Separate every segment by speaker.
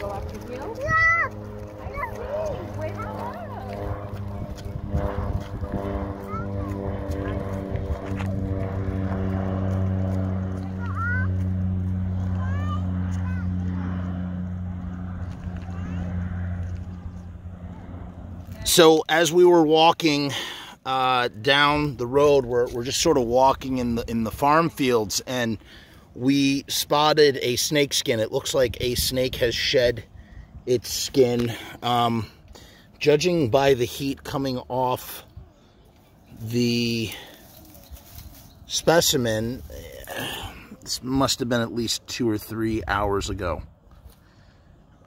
Speaker 1: go up the hill?
Speaker 2: Look!
Speaker 1: I see.
Speaker 3: So as we were walking uh, down the road, we're, we're just sort of walking in the in the farm fields, and we spotted a snake skin. It looks like a snake has shed its skin. Um, judging by the heat coming off the specimen, this must have been at least two or three hours ago.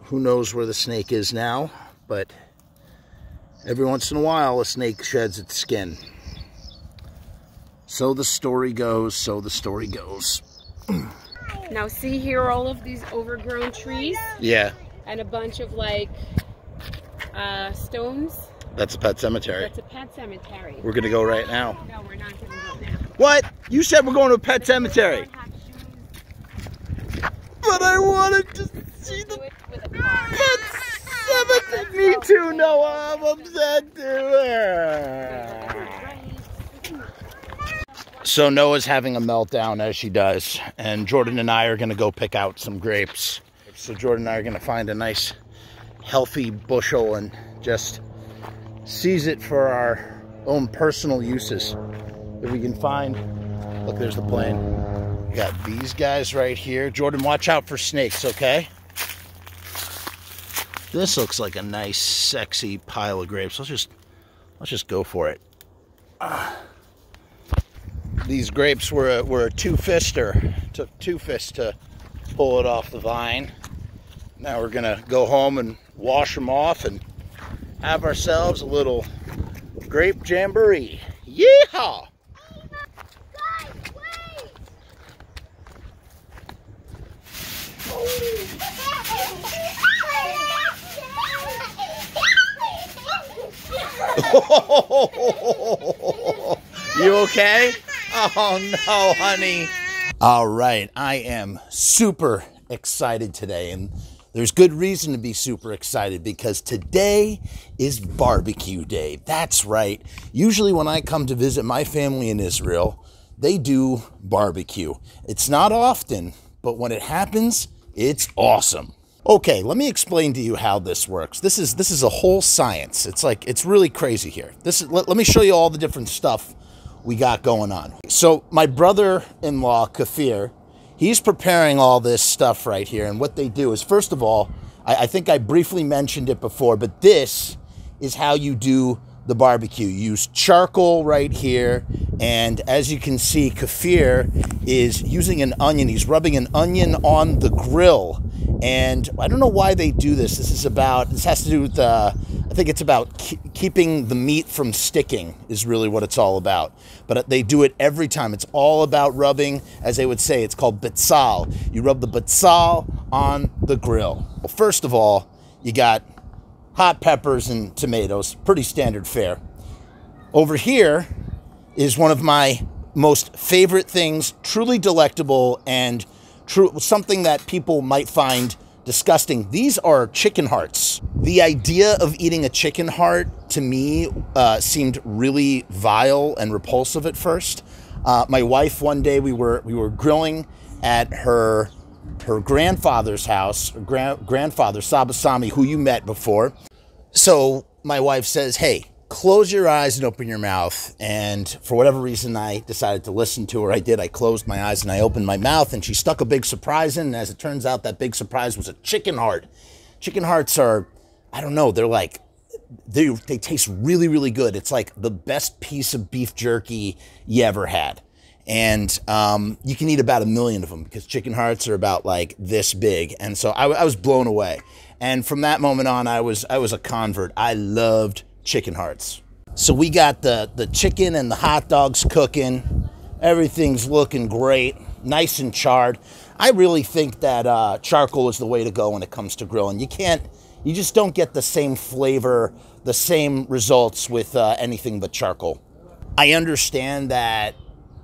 Speaker 3: Who knows where the snake is now, but every once in a while a snake sheds its skin. So the story goes, so the story goes.
Speaker 1: Now see here all of these overgrown trees
Speaker 3: Yeah,
Speaker 1: and a bunch of like uh, stones.
Speaker 3: that's a pet cemetery.
Speaker 1: That's a pet cemetery.
Speaker 3: We're gonna go right now.
Speaker 1: No, we're not gonna go now.
Speaker 3: What? You said we're going to a pet cemetery.
Speaker 1: Don't have shoes.
Speaker 3: But I wanted to see the
Speaker 1: it with a car.
Speaker 3: pet cemetery. Me too, Noa. I'm upset too. So Noa's having a meltdown as she does, and Jorden and I are gonna go pick out some grapes. So Jorden and I are gonna find a nice, healthy bushel and just seize it for our own personal uses. If we can find, look, there's the plane. We got these guys right here. Jorden, watch out for snakes, okay? This looks like a nice, sexy pile of grapes. Let's just, let's just go for it. These grapes were a, were a two-fister. Took two fists to pull it off the vine. Now we're gonna go home and wash them off and have ourselves a little grape jamboree. Yeehaw!
Speaker 2: Guys, wait!
Speaker 3: you okay? Oh no, honey. All right, I am super excited today, and there's good reason to be super excited because today is barbecue day. That's right. Usually, when I come to visit my family in Israel, they do barbecue. It's not often, but when it happens, it's awesome. Okay, let me explain to you how this works. This is this is a whole science. It's like it's really crazy here. This is let, let me show you all the different stuff we got going on. So my brother-in-law Kfir, he's preparing all this stuff right here, and what they do is first of all, I, I think I briefly mentioned it before, but this is how you do the barbecue. Use charcoal right here, and as you can see, Kfir is using an onion. He's rubbing an onion on the grill, and I don't know why they do this. This is about. This has to do with. Uh, I think it's about ke- keeping the meat from sticking. Is really what it's all about. But they do it every time. It's all about rubbing, as they would say. It's called bitzal. You rub the bitzal on the grill. Well, first of all, you got hot peppers and tomatoes, pretty standard fare. Over here is one of my most favorite things, truly delectable and true something that people might find disgusting. These are chicken hearts. The idea of eating a chicken heart to me uh, seemed really vile and repulsive at first. Uh, my wife one day we were we were grilling at her her grandfather's house, her grand, grandfather Saba Sami, who you met before. So my wife says, "Hey, close your eyes and open your mouth." And for whatever reason, I decided to listen to her. I did. I closed my eyes and I opened my mouth, and she stuck a big surprise in. And as it turns out, that big surprise was a chicken heart. Chicken hearts are, I don't know, they're like they they taste really really good. It's like the best piece of beef jerky you ever had. And um, you can eat about a million of them because chicken hearts are about like this big. And so I, I was blown away. And from that moment on, I was I was a convert. I loved chicken hearts. So we got the the chicken and the hot dogs cooking. Everything's looking great, nice and charred. I really think that uh, charcoal is the way to go when it comes to grilling. You can't, you just don't get the same flavor, the same results with uh, anything but charcoal. I understand that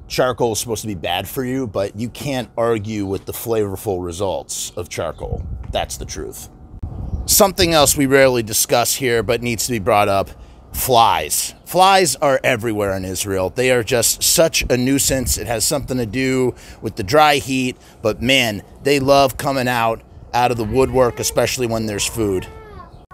Speaker 3: charcoal is supposed to be bad for you, but you can't argue with the flavorful results of charcoal. That's the truth. Something else we rarely discuss here but needs to be brought up flies. Flies are everywhere in Israel. They are just such a nuisance. It has something to do with the dry heat, but man, they love coming out out of the woodwork, especially when there's food.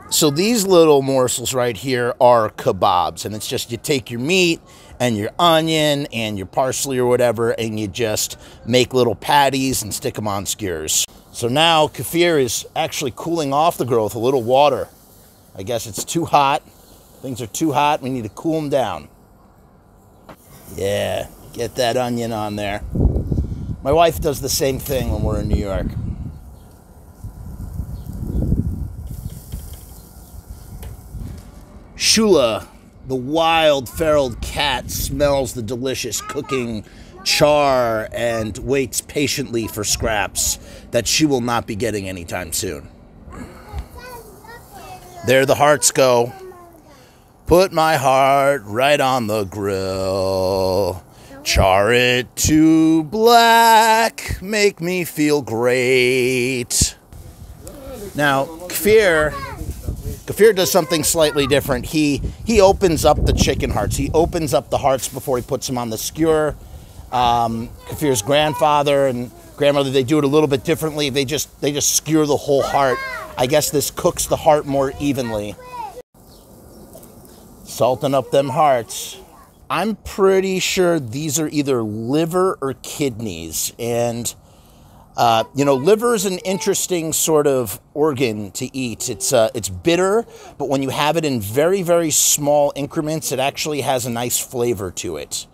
Speaker 3: So these little morsels right here are kebabs, and it's just you take your meat and your onion and your parsley or whatever, and you just make little patties and stick them on skewers. So now Kfir is actually cooling off the grill with a little water. I guess it's too hot. Things are too hot. We need to cool them down. Yeah, get that onion on there. My wife does the same thing when we're in New York. Shula, the wild feral cat, smells the delicious cooking char and waits patiently for scraps that she will not be getting anytime soon. There the hearts go. Put my heart right on the grill. Char it to black. Make me feel great. Now, Kfir, Kfir does something slightly different. He he opens up the chicken hearts. He opens up the hearts before he puts them on the skewer. Um, Kfir's grandfather and grandmother they do it a little bit differently. They just they just skewer the whole heart. I guess this cooks the heart more evenly. Salting up them hearts. I'm pretty sure these are either liver or kidneys. And, uh, you know, liver is an interesting sort of organ to eat. It's, uh, it's bitter, but when you have it in very, very small increments, it actually has a nice flavor to it.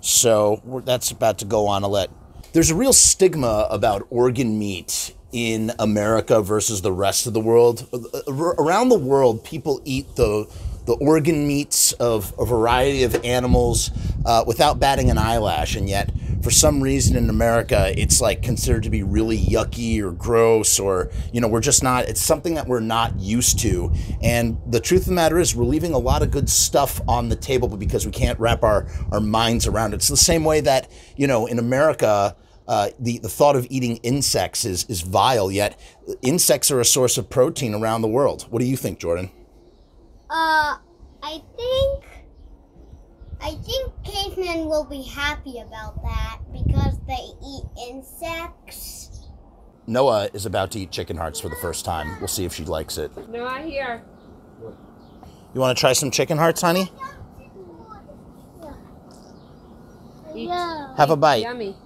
Speaker 3: So that's about to go on a let. There's a real stigma about organ meat in America versus the rest of the world. Around the world, people eat the the organ meats of a variety of animals uh, without batting an eyelash, and yet for some reason in America, it's like considered to be really yucky or gross, or you know, we're just not. It's something that we're not used to. And the truth of the matter is, we're leaving a lot of good stuff on the table, because we can't wrap our our minds around it. It's the same way that you know, in America. Uh, the, the thought of eating insects is, is vile, yet insects are a source of protein around the world. What do you think, Jorden?
Speaker 2: Uh, I think. I think cavemen will be happy about that because they eat insects.
Speaker 3: Noa is about to eat chicken hearts for the first time. We'll see if she likes it.
Speaker 1: No, I hear.
Speaker 3: You want to try some chicken hearts, honey?
Speaker 1: Eat.
Speaker 2: Yeah.
Speaker 3: Have a bite.
Speaker 1: Yummy.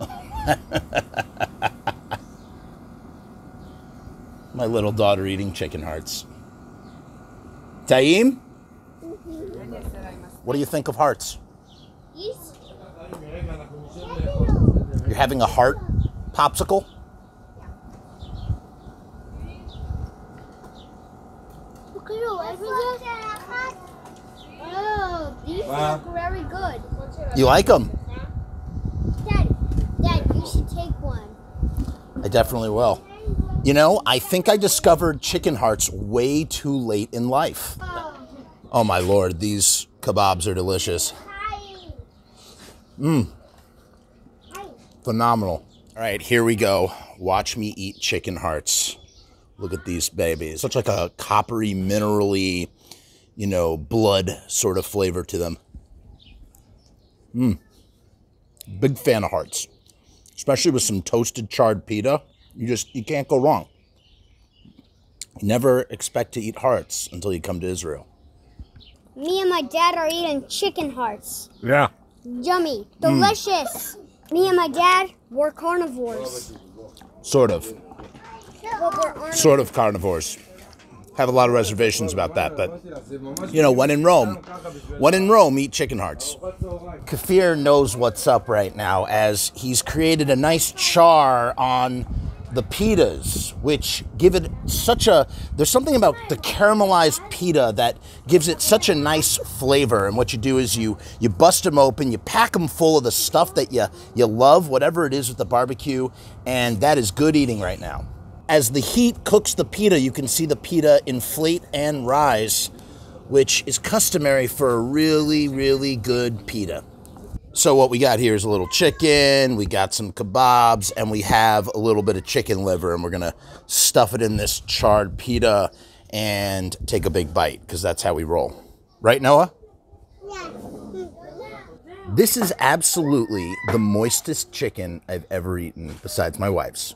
Speaker 3: My little daughter eating chicken hearts. Taim, mm-hmm. what do you think of hearts? You're having a heart popsicle?
Speaker 2: Look at you, everything. Oh, these look very good.
Speaker 3: You like them?
Speaker 2: Dad, Dad, you should take one.
Speaker 3: I definitely will. You know, I think I discovered chicken hearts way too late in life.
Speaker 2: Oh,
Speaker 3: my lord, these kebabs are delicious.
Speaker 2: Hi.
Speaker 3: Phenomenal. All right, here we go. Watch me eat chicken hearts. Look at these babies. Such like a coppery, minerally, you know, blood sort of flavor to them. Mmm. Big fan of hearts. Especially with some toasted charred pita. You just you can't go wrong. Never expect to eat hearts until you come to Israel.
Speaker 2: Me and my dad are eating chicken hearts.
Speaker 3: Yeah.
Speaker 2: Yummy. Hmm. Delicious. Me and my dad, we're carnivores.
Speaker 3: Sort of.
Speaker 2: But
Speaker 3: sort of carnivores. Have a lot of reservations about that, but you know, when in Rome, when in Rome, eat chicken hearts. Kfir knows what's up right now as he's created a nice char on the pitas, which give it such a. There's something about the caramelized pita that gives it such a nice flavor. And what you do is you you bust them open, you pack them full of the stuff that you you love, whatever it is with the barbecue, and that is good eating right now. As the heat cooks the pita, you can see the pita inflate and rise, which is customary for a really, really good pita. So what we got here is a little chicken, we got some kebabs, and we have a little bit of chicken liver, and we're gonna stuff it in this charred pita and take a big bite because that's how we roll. Right, Noa?
Speaker 2: Yes.
Speaker 3: This is absolutely the moistest chicken I've ever eaten, besides my wife's.